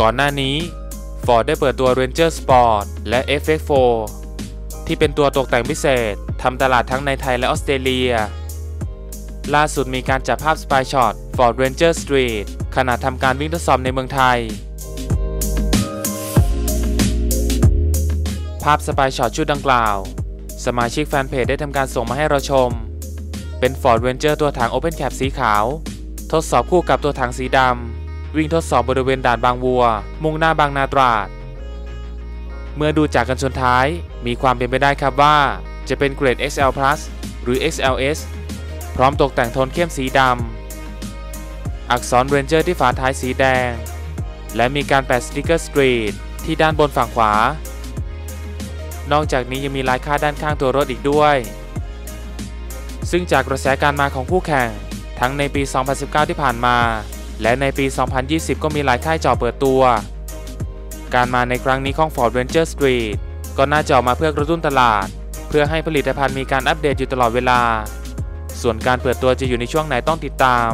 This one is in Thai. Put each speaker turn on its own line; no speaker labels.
ก่อนหน้านี้ Ford ได้เปิดตัว Ranger Sport และ FX4 ที่เป็นตัวตกแต่งพิเศษทำตลาดทั้งในไทยและออสเตรเลีย ล่าสุดมีการจับภาพ Spy Shot Ford Ranger Street ขณะทำการวิ่งทดสอบในเมืองไทย ภาพ Spy Shot ชุดดังกล่าว สมาชิกแฟนเพจได้ทำการส่งมาให้เราชม เป็น Ford Ranger ตัวถัง Open Cap สีขาว ทดสอบคู่กับตัวถังสีดำ วิ่งทดสอบบริเวณด่านบางวัว มุ่งหน้าบางนาตราด เมื่อดูจากกันชนท้าย มีความเป็นไปได้ครับว่า จะเป็นเกรด XL Plus หรือ XLS พร้อมตกแต่งโทนเข้มสีดำ อักษร Ranger ที่ฝาท้ายสีแดง และมีการแปะสติกเกอร์ Street ที่ด้านบนฝั่งขวา นอกจากนี้ยังมีลายค่าด้านข้างตัวรถอีกด้วย ซึ่งจากกระแสการมาของคู่แข่งทั้งในปี 2019 ที่ผ่านมา และในปี 2020 ก็มีหลายค่ายจอเปิดตัว การมาในครั้งนี้ของ Ford Ranger Street ก็น่าจะออกมาเพื่อกระตุ้นตลาด เพื่อให้ผลิตภัณฑ์มีการอัปเดตอยู่ตลอดเวลา ส่วนการเปิดตัวจะอยู่ในช่วงไหนต้องติดตาม